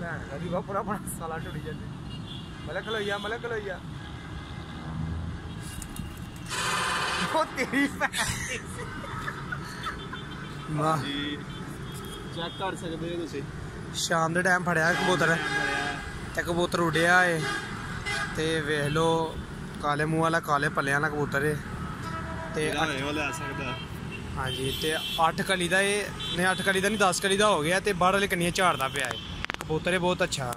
ਰੀਵਾ ਪੂਰਾ ਬਣਾ ਸਾਲਾ ਟੁੱਟ ਜਾਂਦੇ ਮਲਕ ਖਲੋਈਆ ਮਲਕ ਖਲੋਈਆ ਉਹ ਤੇਰੀ ਭੈਣ ਵਾਹ ਜੀ ਚੈੱਕ ਕਰ ਸਕਦੇ ਹੋ ਤੁਸੀਂ ਸ਼ਾਮ ਦੇ ਟਾਈਮ ਫੜਿਆ ਕਬੂਤਰ ਤੇ ਕਬੂਤਰ ਉੱਡਿਆ ਏ। ਤੇ ਵੇਖ ਲੋ ਕਾਲੇ ਮੂੰਹ ਵਾਲਾ ਕਾਲੇ ਪੱਲਿਆਂ ਵਾਲਾ ਕਬੂਤਰ ਏ। ਤੇ ਲੈ ਸਕਦਾ। ਹਾਂਜੀ ਤੇ 8 ਕਲੀ ਦਾ ਇਹ ਨਹੀਂ 8 ਕਲੀ ਦਾ ਨਹੀਂ 10 ਕਲੀ ਦਾ ਹੋ ਗਿਆ ਤੇ ਬਾਹਰ ਵਾਲੇ ਕੰਨੀਆਂ ਝਾੜਦਾ ਪਿਆ ਏ। ਕਬੂਤਰ ਇਹ ਬਹੁਤ ਅੱਛਾ